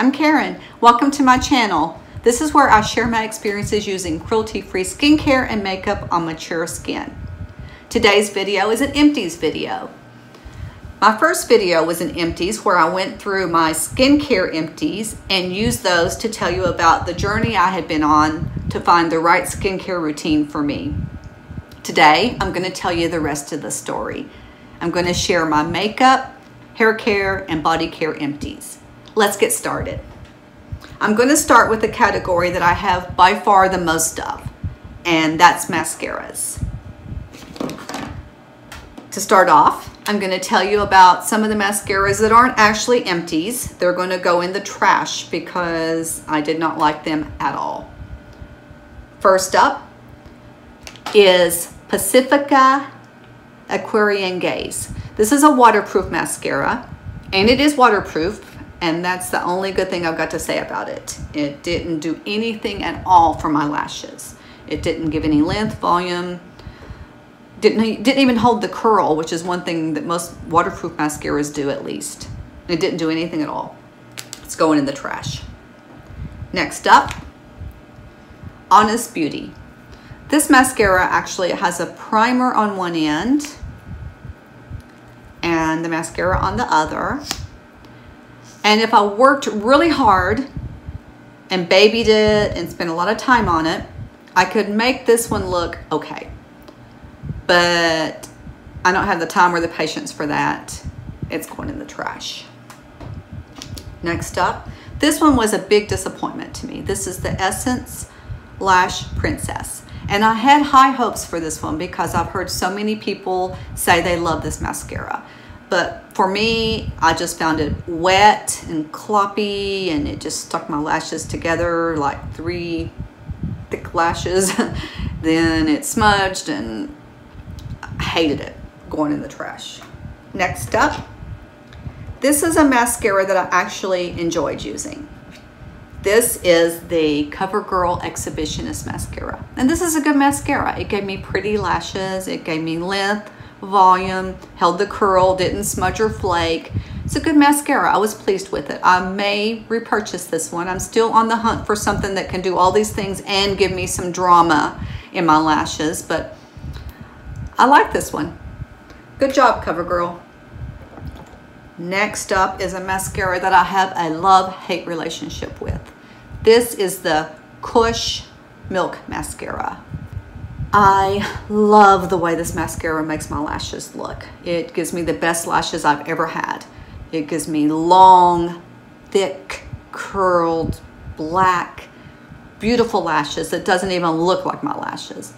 I'm Karen. Welcome to my channel. This is where I share my experiences using cruelty-free skincare and makeup on mature skin. Today's video is an empties video. My first video was an empties where I went through my skincare empties and used those to tell you about the journey I had been on to find the right skincare routine for me. Today, I'm going to tell you the rest of the story. I'm going to share my makeup, hair care, and body care empties. Let's get started. I'm going to start with the category that I have by far the most of, and that's mascaras. To start off, I'm going to tell you about some of the mascaras that aren't actually empties. They're going to go in the trash because I did not like them at all. First up is Pacifica Aquarian Gaze. This is a waterproof mascara and it is waterproof and that's the only good thing I've got to say about it. It didn't do anything at all for my lashes. It didn't give any length, volume, didn't, didn't even hold the curl, which is one thing that most waterproof mascaras do at least. It didn't do anything at all. It's going in the trash. Next up, Honest Beauty. This mascara actually has a primer on one end and the mascara on the other. And if I worked really hard and babied it and spent a lot of time on it, I could make this one look okay. But I don't have the time or the patience for that. It's going in the trash. Next up, this one was a big disappointment to me. This is the Essence Lash Princess. And I had high hopes for this one because I've heard so many people say they love this mascara. But for me, I just found it wet and cloppy and it just stuck my lashes together like three thick lashes. then it smudged and I hated it going in the trash. Next up, this is a mascara that I actually enjoyed using. This is the CoverGirl Exhibitionist Mascara. And this is a good mascara. It gave me pretty lashes. It gave me length, volume, held the curl, didn't smudge or flake. It's a good mascara. I was pleased with it. I may repurchase this one. I'm still on the hunt for something that can do all these things and give me some drama in my lashes, but I like this one. Good job, CoverGirl. Next up is a mascara that I have a love-hate relationship with. This is the Kush Milk Mascara. I love the way this mascara makes my lashes look. It gives me the best lashes I've ever had. It gives me long, thick, curled, black, beautiful lashes that doesn't even look like my lashes.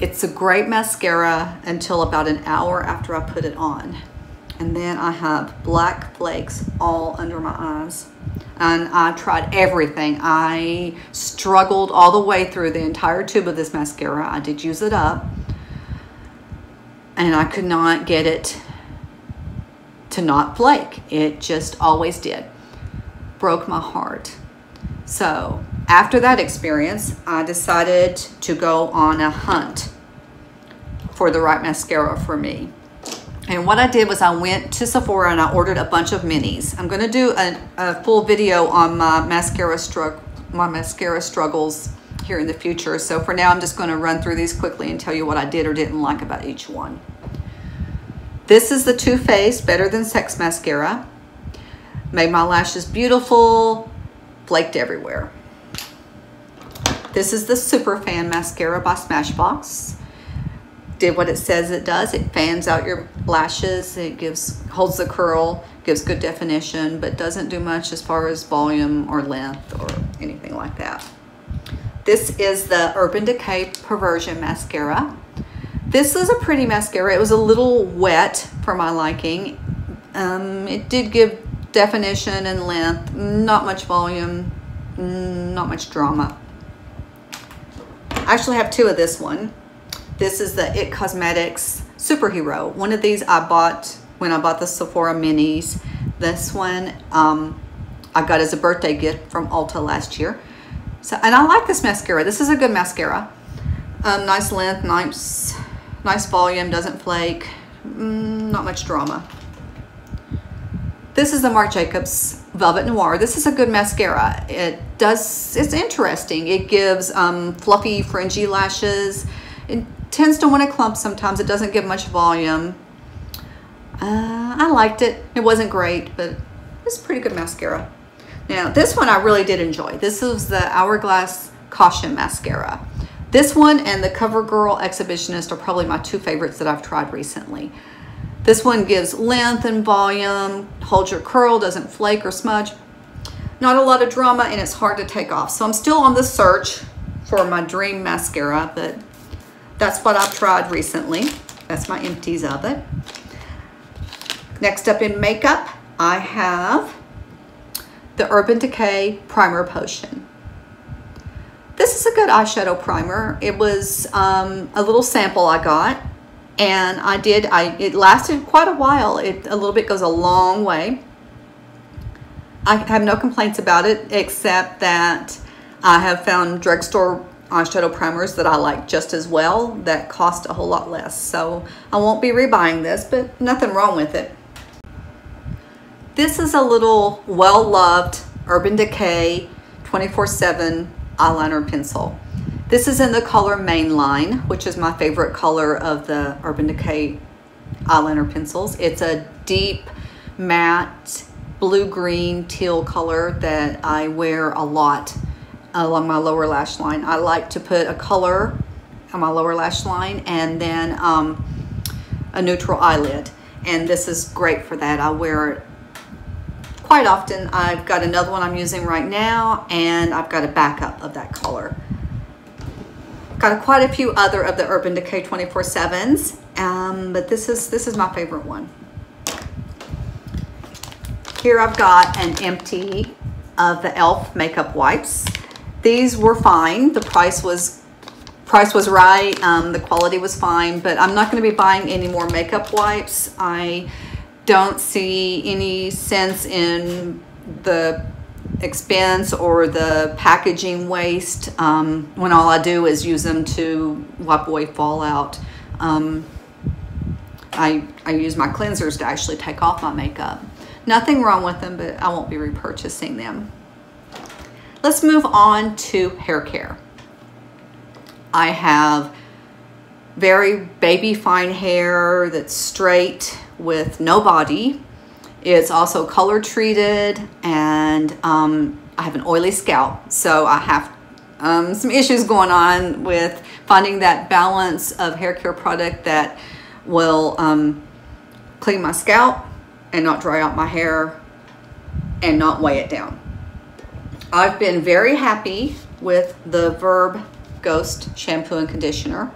It's a great mascara until about an hour after I put it on. And then I have black flakes all under my eyes. And I tried everything. I struggled all the way through the entire tube of this mascara. I did use it up. And I could not get it to not flake. It just always did. Broke my heart. So after that experience, I decided to go on a hunt for the right mascara for me. And what I did was I went to Sephora and I ordered a bunch of minis. I'm going to do a, a, full video on my mascara my mascara struggles here in the future. So for now, I'm just going to run through these quickly and tell you what I did or didn't like about each one. This is the Too Faced Better Than Sex Mascara. Made my lashes beautiful, flaked everywhere. This is the Super Fan Mascara by Smashbox did what it says it does. It fans out your lashes. It gives holds the curl, gives good definition, but doesn't do much as far as volume or length or anything like that. This is the Urban Decay Perversion Mascara. This is a pretty mascara. It was a little wet for my liking. Um, it did give definition and length, not much volume, not much drama. I actually have two of this one. This is the IT Cosmetics Superhero. One of these I bought when I bought the Sephora Minis. This one um, I got as a birthday gift from Ulta last year. So, and I like this mascara. This is a good mascara. Um, nice length, nice, nice volume, doesn't flake, mm, not much drama. This is the Marc Jacobs Velvet Noir. This is a good mascara. It does, it's interesting. It gives um, fluffy, fringy lashes. It tends to want to clump sometimes. It doesn't give much volume. Uh, I liked it. It wasn't great, but it's pretty good mascara. Now, this one I really did enjoy. This is the Hourglass Caution Mascara. This one and the CoverGirl Exhibitionist are probably my two favorites that I've tried recently. This one gives length and volume, holds your curl, doesn't flake or smudge. Not a lot of drama and it's hard to take off. So I'm still on the search for my dream mascara, but that's what I've tried recently. That's my empties of it. Next up in makeup, I have the Urban Decay Primer Potion. This is a good eyeshadow primer. It was um, a little sample I got and I did, I it lasted quite a while. It A little bit goes a long way. I have no complaints about it except that I have found drugstore eyeshadow primers that I like just as well that cost a whole lot less. So I won't be rebuying this, but nothing wrong with it. This is a little well-loved Urban Decay 24-7 eyeliner pencil. This is in the color Mainline, which is my favorite color of the Urban Decay eyeliner pencils. It's a deep matte blue-green teal color that I wear a lot along my lower lash line. I like to put a color on my lower lash line and then um, a neutral eyelid. And this is great for that. I wear it quite often. I've got another one I'm using right now and I've got a backup of that color. Got quite a few other of the Urban Decay 24-7s, um, but this is, this is my favorite one. Here I've got an empty of the e.l.f. makeup wipes. These were fine. The price was price was right. Um, the quality was fine, but I'm not going to be buying any more makeup wipes. I don't see any sense in the expense or the packaging waste um, when all I do is use them to wipe away fallout. Um, I, I use my cleansers to actually take off my makeup. Nothing wrong with them, but I won't be repurchasing them. Let's move on to hair care. I have very baby fine hair that's straight with no body it's also color treated and um, I have an oily scalp. So I have um, some issues going on with finding that balance of hair care product that will um, clean my scalp and not dry out my hair and not weigh it down. I've been very happy with the Verb Ghost shampoo and conditioner.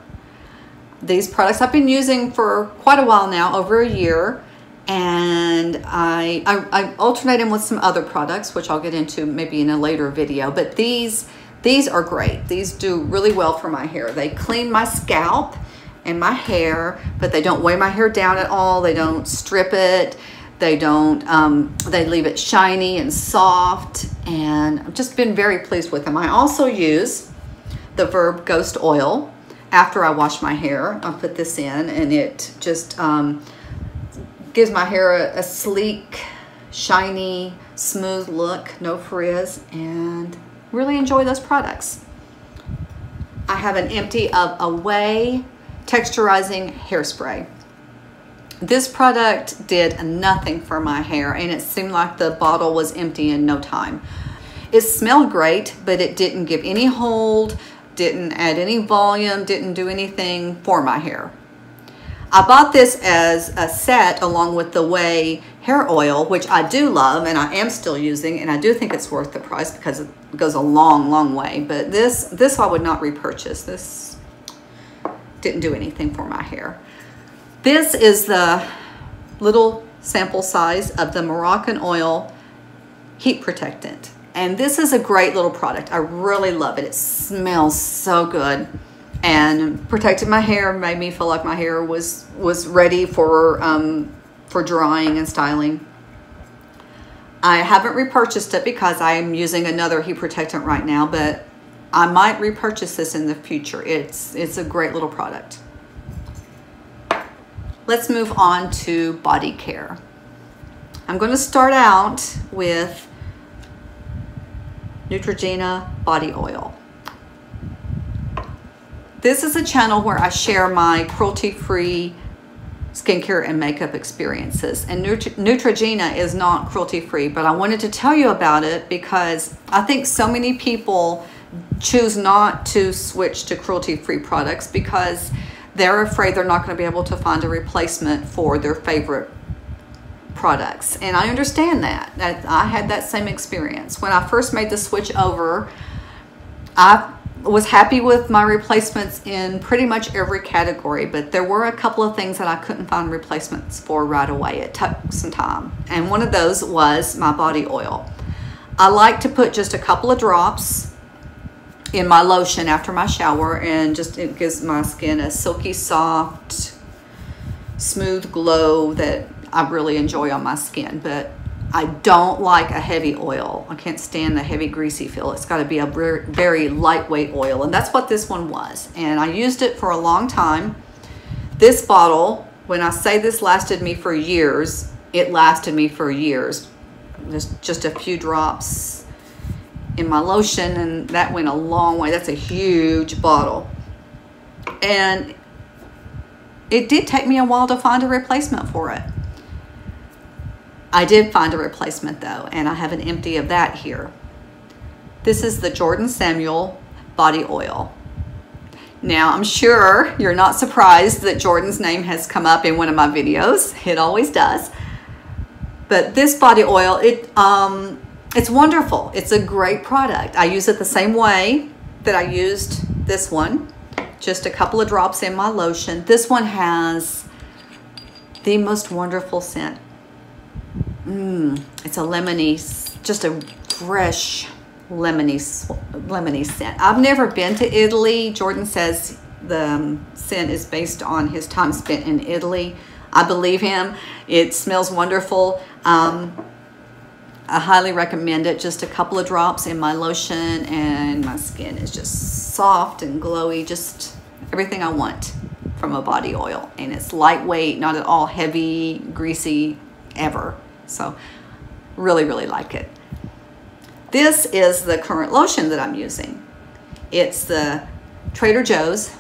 These products I've been using for quite a while now, over a year and I, I, I, alternate them with some other products, which I'll get into maybe in a later video. But these, these are great. These do really well for my hair. They clean my scalp and my hair, but they don't weigh my hair down at all. They don't strip it. They don't, um, they leave it shiny and soft. And I've just been very pleased with them. I also use the Verb Ghost Oil after I wash my hair. I'll put this in and it just, um, gives my hair a, a sleek, shiny, smooth look, no frizz, and really enjoy those products. I have an empty of Away Texturizing Hairspray. This product did nothing for my hair and it seemed like the bottle was empty in no time. It smelled great, but it didn't give any hold, didn't add any volume, didn't do anything for my hair. I bought this as a set along with the Ouai hair oil, which I do love and I am still using, and I do think it's worth the price because it goes a long, long way. But this, this I would not repurchase. This didn't do anything for my hair. This is the little sample size of the Moroccanoil Heat Protectant. And this is a great little product. I really love it. It smells so good and protected my hair, made me feel like my hair was was ready for um, for drying and styling. I haven't repurchased it because I am using another heat protectant right now, but I might repurchase this in the future. It's it's a great little product. Let's move on to body care. I'm going to start out with Neutrogena body oil. This is a channel where I share my cruelty-free skincare and makeup experiences. And Neutrogena is not cruelty-free, but I wanted to tell you about it because I think so many people choose not to switch to cruelty-free products because they're afraid they're not going to be able to find a replacement for their favorite products. And I understand that. I had that same experience. When I first made the switch over, I was happy with my replacements in pretty much every category, but there were a couple of things that I couldn't find replacements for right away. It took some time. And one of those was my body oil. I like to put just a couple of drops in my lotion after my shower and just it gives my skin a silky soft smooth glow that I really enjoy on my skin. But I don't like a heavy oil. I can't stand the heavy greasy feel. It's got to be a very lightweight oil. And that's what this one was. And I used it for a long time. This bottle, when I say this lasted me for years, it lasted me for years. Just, just a few drops in my lotion and that went a long way. That's a huge bottle. And it did take me a while to find a replacement for it. I did find a replacement though, and I have an empty of that here. This is the Jordan Samuel body oil. Now, I'm sure you're not surprised that Jordan's name has come up in one of my videos. It always does. But this body oil, it um, it's wonderful. It's a great product. I use it the same way that I used this one. Just a couple of drops in my lotion. This one has the most wonderful scent. Mmm, it's a lemony, just a fresh lemony, lemony scent. I've never been to Italy. Jordan says the um, scent is based on his time spent in Italy. I believe him. It smells wonderful. Um, I highly recommend it. Just a couple of drops in my lotion and my skin is just soft and glowy. Just everything I want from a body oil. And it's lightweight, not at all heavy, greasy, ever. So really, really like it. This is the current lotion that I'm using. It's the Trader Joe's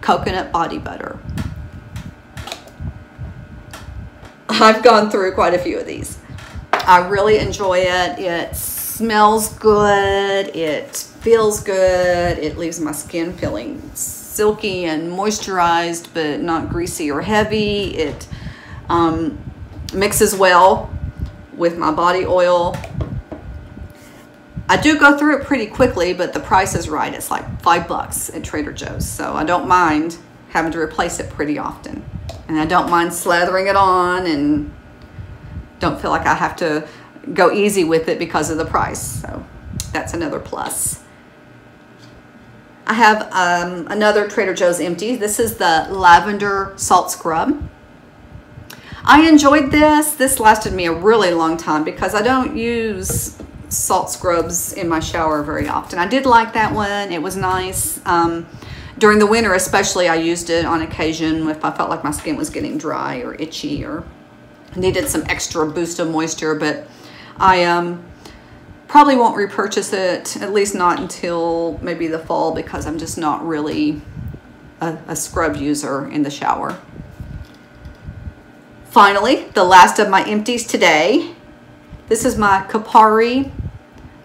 Coconut Body Butter. I've gone through quite a few of these. I really enjoy it. It smells good. It feels good. It leaves my skin feeling silky and moisturized, but not greasy or heavy. It um, mixes well with my body oil. I do go through it pretty quickly, but the price is right. It's like five bucks at Trader Joe's. So I don't mind having to replace it pretty often. And I don't mind slathering it on and don't feel like I have to go easy with it because of the price. So that's another plus. I have um, another Trader Joe's empty. This is the Lavender Salt Scrub. I enjoyed this. This lasted me a really long time because I don't use salt scrubs in my shower very often. I did like that one. It was nice. Um, during the winter especially, I used it on occasion if I felt like my skin was getting dry or itchy or needed some extra boost of moisture. But I um, probably won't repurchase it, at least not until maybe the fall because I'm just not really a, a scrub user in the shower. Finally, the last of my empties today. This is my Kopari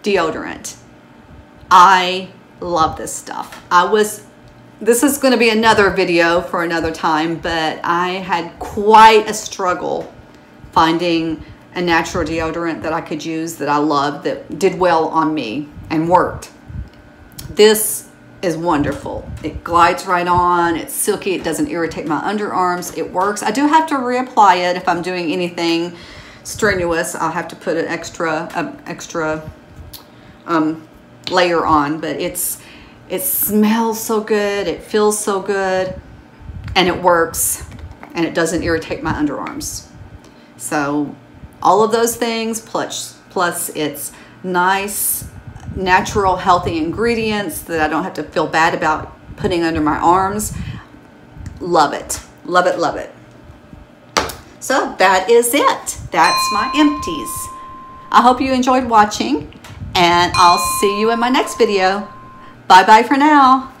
deodorant. I love this stuff. I was, this is gonna be another video for another time, but I had quite a struggle finding a natural deodorant that I could use that I loved that did well on me and worked. This is wonderful. It glides right on, it's silky, it doesn't irritate my underarms, it works. I do have to reapply it if I'm doing anything strenuous. I'll have to put an extra, um, extra um, layer on, but it's it smells so good, it feels so good, and it works, and it doesn't irritate my underarms. So all of those things, plus, plus it's nice, natural, healthy ingredients that I don't have to feel bad about putting under my arms. Love it. Love it, love it. So that is it. That's my empties. I hope you enjoyed watching and I'll see you in my next video. Bye bye for now.